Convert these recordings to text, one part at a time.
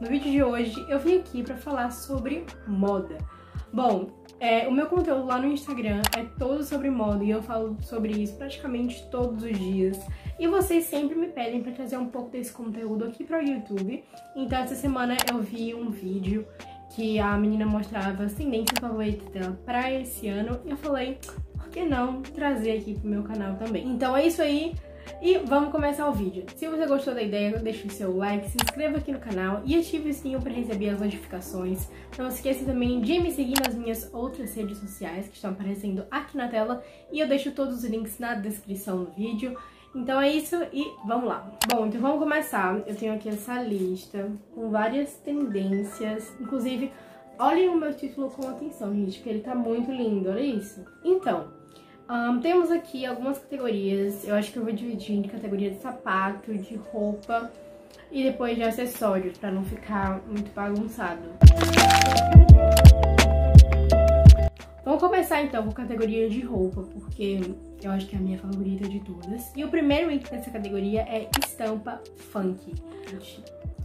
No vídeo de hoje eu vim aqui pra falar sobre moda. Bom, é, o meu conteúdo lá no Instagram é todo sobre moda e eu falo sobre isso praticamente todos os dias. E vocês sempre me pedem pra trazer um pouco desse conteúdo aqui para o YouTube. Então essa semana eu vi um vídeo que a menina mostrava as tendências favoritas dela pra esse ano e eu falei, por que não trazer aqui pro meu canal também? Então é isso aí. E vamos começar o vídeo. Se você gostou da ideia, deixe o seu like, se inscreva aqui no canal e ative o sininho para receber as notificações. Não esqueça também de me seguir nas minhas outras redes sociais que estão aparecendo aqui na tela e eu deixo todos os links na descrição do vídeo. Então é isso e vamos lá. Bom, então vamos começar. Eu tenho aqui essa lista com várias tendências, inclusive olhem o meu título com atenção, gente, porque ele tá muito lindo, olha isso. Então, um, temos aqui algumas categorias, eu acho que eu vou dividir em categoria de sapato, de roupa e depois de acessórios, pra não ficar muito bagunçado. Vamos começar então com a categoria de roupa, porque eu acho que é a minha favorita de todas. E o primeiro item dessa categoria é estampa funk.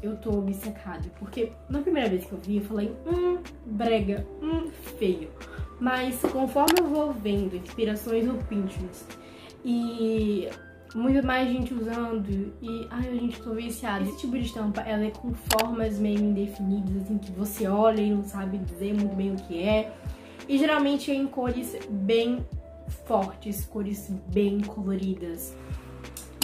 Eu tô obcecada, porque na primeira vez que eu vi, eu falei, hum, brega, hum, feio. Mas conforme eu vou vendo inspirações no Pinterest e muito mais gente usando e ai, a gente tô viciada. Esse tipo de estampa, ela é com formas meio indefinidas, assim, que você olha e não sabe dizer muito bem o que é. E geralmente é em cores bem fortes, cores bem coloridas.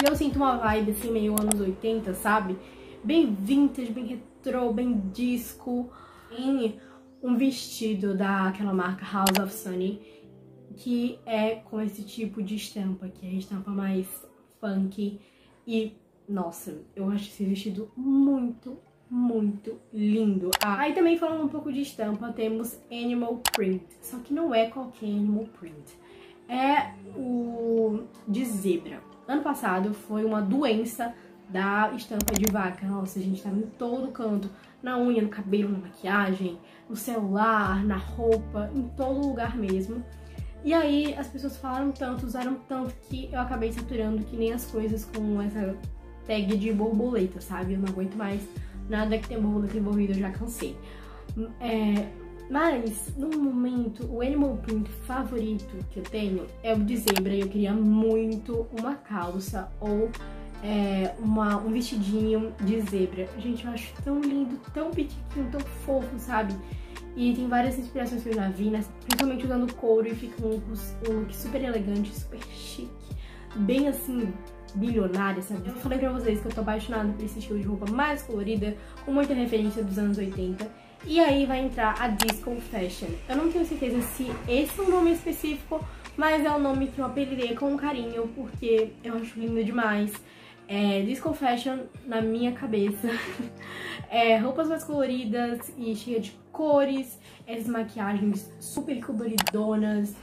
E eu sinto uma vibe assim meio anos 80, sabe? Bem vintage, bem retrô, bem disco. Em um vestido daquela marca House of Sunny, que é com esse tipo de estampa, que é a estampa mais funk. E, nossa, eu acho esse vestido muito, muito lindo. Ah, aí também falando um pouco de estampa, temos Animal Print. Só que não é qualquer Animal Print. É o de zebra. Ano passado foi uma doença da estampa de vaca. Nossa, a gente tava em todo canto. Na unha, no cabelo, na maquiagem, no celular, na roupa, em todo lugar mesmo. E aí as pessoas falaram tanto, usaram tanto que eu acabei saturando que nem as coisas com essa tag de borboleta, sabe? Eu não aguento mais nada que tenha borboleta envolvida, eu já cansei. É, mas, no momento, o animal print favorito que eu tenho é o de zebra. Eu queria muito uma calça ou é, uma, um vestidinho de zebra. Gente, eu acho tão lindo, tão pequenininho, tão fofo, sabe? E tem várias inspirações que eu já vi, né? principalmente usando couro e fica um, um look super elegante, super chique. Bem assim, bilionária, sabe? Eu falei pra vocês que eu tô apaixonada por esse estilo de roupa mais colorida, com muita referência dos anos 80. E aí vai entrar a Disco Fashion. Eu não tenho certeza se esse é um nome específico, mas é um nome que eu apelidei com carinho, porque eu acho lindo demais é, disco fashion na minha cabeça. é, roupas mais coloridas e cheia de cores, essas maquiagens super coloridonas.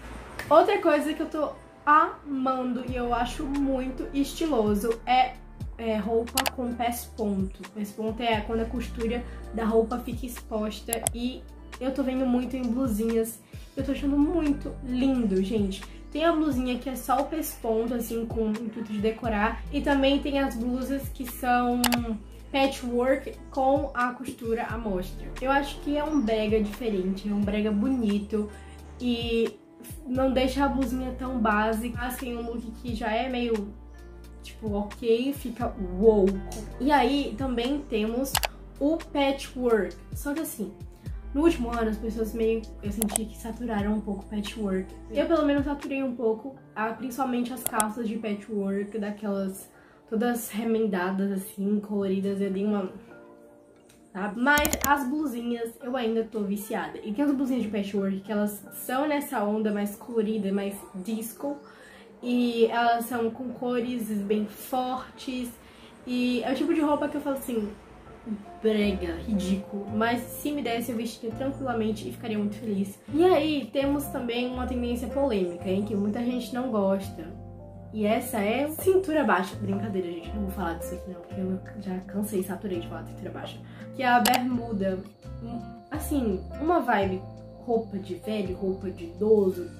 Outra coisa que eu tô amando e eu acho muito estiloso é, é roupa com pés-ponto. Pés-ponto é quando a costura da roupa fica exposta e eu tô vendo muito em blusinhas. Eu tô achando muito lindo, gente. Tem a blusinha que é só o pesponto, assim, com o intuito de decorar. E também tem as blusas que são patchwork com a costura à mostra. Eu acho que é um brega diferente, é um brega bonito e não deixa a blusinha tão básica, assim, um look que já é meio, tipo, ok, fica wow. E aí também temos o patchwork, só que assim, no último ano, as pessoas meio, eu senti que saturaram um pouco patchwork. Eu, pelo menos, saturei um pouco, principalmente as calças de patchwork, daquelas todas remendadas, assim, coloridas. Eu dei uma... Sabe? Mas as blusinhas eu ainda tô viciada. E tem as blusinhas de patchwork que elas são nessa onda mais colorida, mais disco. E elas são com cores bem fortes. E é o tipo de roupa que eu falo assim, brega, ridículo, mas se me desse eu vestiria tranquilamente e ficaria muito feliz. E aí temos também uma tendência polêmica, em que muita gente não gosta. E essa é cintura baixa. Brincadeira, gente, não vou falar disso aqui não, porque eu já cansei, saturei de falar de cintura baixa. Que é a bermuda, assim, uma vibe roupa de velho, roupa de idoso,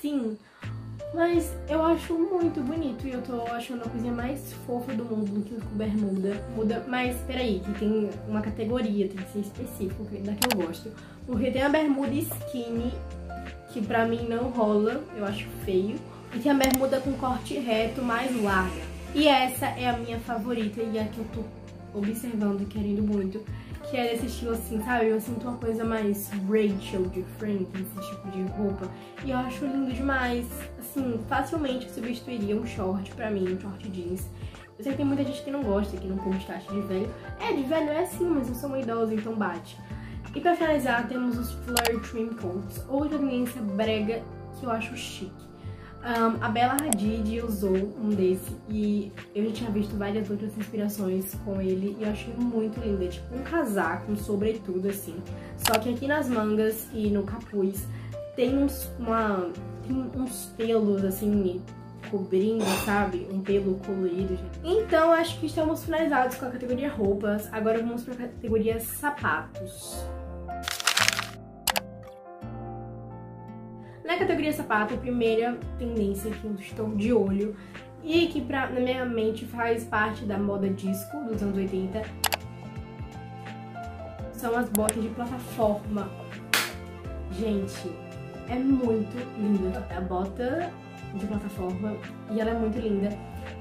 sim, Mas eu acho muito bonito e eu tô achando a coisinha mais fofa do mundo do que o bermuda. Muda, mas peraí, que tem uma categoria, tem que ser específico, da que eu gosto. Porque tem a bermuda skinny, que pra mim não rola, eu acho feio. E tem a bermuda com corte reto mais larga. E essa é a minha favorita e a que eu tô observando e querendo muito que é desse estilo assim, sabe? Eu sinto uma coisa mais Rachel de Friends, esse tipo de roupa. E eu acho lindo demais. Assim, facilmente substituiria um short pra mim, um short jeans. Eu sei que tem muita gente que não gosta, que não curte taxa de velho. É, de velho é assim, mas eu sou uma idosa, então bate. E pra finalizar, temos os Flare Trim Coats, outra tendência brega que eu acho chique. Um, a Bella Hadid usou um desse e eu já tinha visto várias outras inspirações com ele e eu achei muito lindo. É tipo um casaco, um sobretudo assim. Só que aqui nas mangas e no capuz tem uns, uma, tem uns pelos assim cobrindo, sabe? Um pelo colorido. Então acho que estamos finalizados com a categoria roupas. Agora vamos para a categoria sapatos. Categoria sapato, a primeira tendência que eu estou de olho e que pra, na minha mente faz parte da moda disco dos anos 80 são as botas de plataforma. Gente, é muito linda. A bota de plataforma e ela é muito linda.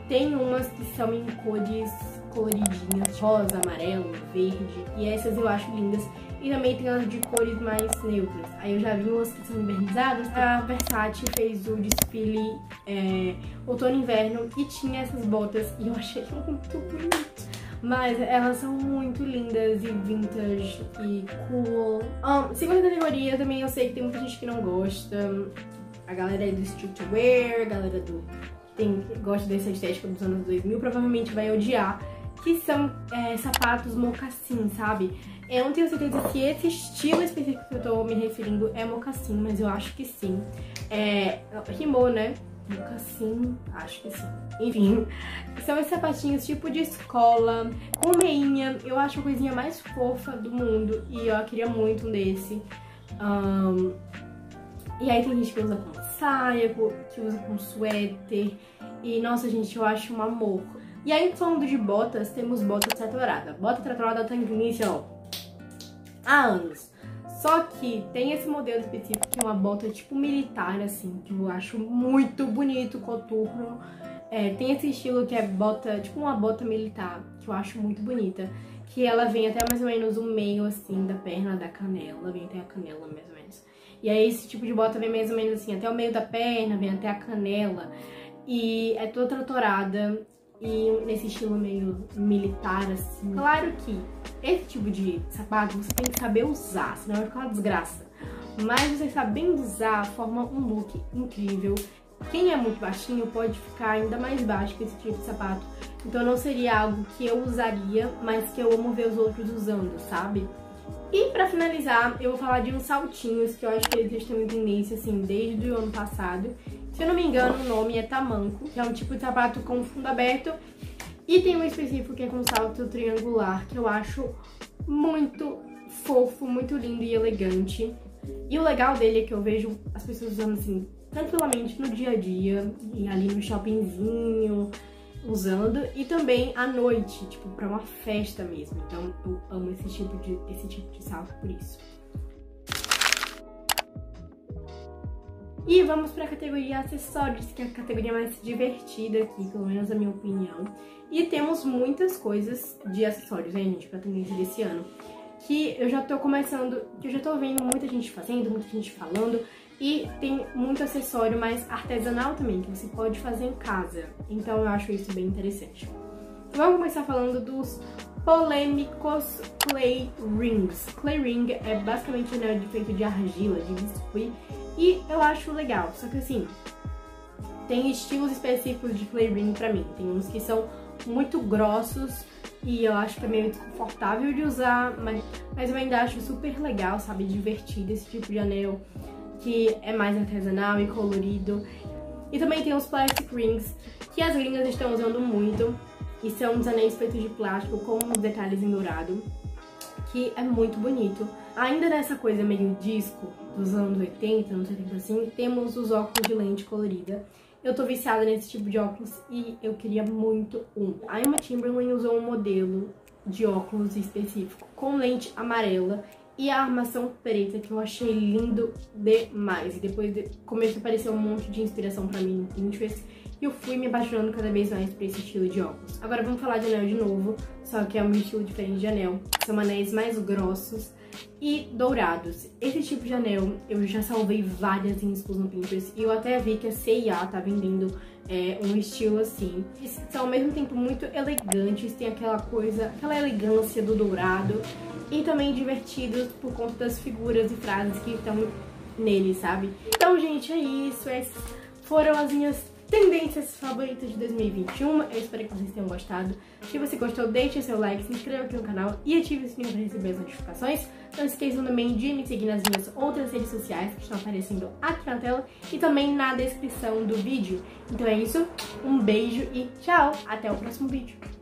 Tem umas que são em cores coloridinhas, rosa, amarelo, verde, e essas eu acho lindas. E também tem as de cores mais neutras. Aí eu já vi umas que são invernizadas. A Versace fez o desfile é, outono inverno e tinha essas botas e eu achei muito bonito. Mas elas são muito lindas e vintage e cool. Um, segunda categoria também eu sei que tem muita gente que não gosta. A galera é do streetwear, a galera do tem, gosta dessa estética dos anos 2000 provavelmente vai odiar. Que são é, sapatos mocassim, sabe? Eu não tenho certeza se esse estilo específico que eu tô me referindo é mocassim, mas eu acho que sim. É, rimou, né? Mocassim, acho que sim. Enfim, são esses sapatinhos tipo de escola, com meinha. Eu acho a coisinha mais fofa do mundo e eu queria muito um desse. Um, e aí tem gente que usa com saia, que usa com suéter. E, nossa, gente, eu acho um amor. E aí, falando de botas, temos bota tratorada. Bota tratorada tá em ó, há anos. Só que tem esse modelo específico que é uma bota tipo militar, assim, que eu acho muito bonito, coturno. É, tem esse estilo que é bota, tipo uma bota militar, que eu acho muito bonita. Que ela vem até mais ou menos o meio, assim, da perna da canela, vem até a canela, mais ou menos. E aí esse tipo de bota vem mais ou menos assim, até o meio da perna, vem até a canela. E é toda tratorada e nesse estilo meio militar, assim. Claro que esse tipo de sapato você tem que saber usar, senão vai ficar uma desgraça. Mas você sabendo usar, forma um look incrível. Quem é muito baixinho pode ficar ainda mais baixo com esse tipo de sapato. Então não seria algo que eu usaria, mas que eu amo ver os outros usando, sabe? E pra finalizar, eu vou falar de uns saltinhos que eu acho que eles estão em tendência, assim, desde o ano passado. Se eu não me engano, o nome é tamanco, que é um tipo de sapato com fundo aberto. E tem um específico que é com salto triangular, que eu acho muito fofo, muito lindo e elegante. E o legal dele é que eu vejo as pessoas usando assim, tranquilamente no dia a dia, ali no shoppingzinho, usando. E também à noite, tipo, pra uma festa mesmo. Então eu amo esse tipo de, esse tipo de salto por isso. E vamos para a categoria acessórios, que é a categoria mais divertida aqui, pelo menos a minha opinião. E temos muitas coisas de acessórios, né, gente, pra tendência desse ano. Que eu já tô começando, que eu já tô vendo muita gente fazendo, muita gente falando. E tem muito acessório mais artesanal também, que você pode fazer em casa. Então eu acho isso bem interessante. Vamos começar falando dos polêmicos clay rings. Clay ring é basicamente um anel feito de argila, de biscuit, e eu acho legal, só que assim, tem estilos específicos de clay ring pra mim. Tem uns que são muito grossos e eu acho que é meio desconfortável de usar, mas, mas eu ainda acho super legal, sabe, divertido esse tipo de anel que é mais artesanal e colorido. E também tem os plastic rings, que as gringas estão usando muito, e são uns anéis feitos de plástico com uns detalhes em dourado. Que é muito bonito. Ainda nessa coisa meio disco dos anos 80, anos 70 assim, temos os óculos de lente colorida. Eu tô viciada nesse tipo de óculos e eu queria muito um. A Emma Chamberlain usou um modelo de óculos específico com lente amarela e a armação preta, que eu achei lindo demais. E depois de... começou a aparecer um monte de inspiração pra mim no Pinterest e eu fui me apaixonando cada vez mais por esse estilo de óculos. Agora vamos falar de anel de novo, só que é um estilo diferente de anel. São anéis mais grossos e dourados. Esse tipo de anel eu já salvei várias inspos no Pinterest e eu até vi que a C&A tá vendendo é, um estilo assim. São ao mesmo tempo muito elegantes, tem aquela coisa, aquela elegância do dourado e também divertidos por conta das figuras e frases que estão nele, sabe? Então, gente, é isso. Essas foram as minhas tendências favoritas de 2021. Eu espero que vocês tenham gostado. Se você gostou, deixe seu like, se inscreva aqui no canal e ative o sininho para receber as notificações. Não esqueçam também de me seguir nas minhas outras redes sociais que estão aparecendo aqui na tela e também na descrição do vídeo. Então é isso, um beijo e tchau! Até o próximo vídeo.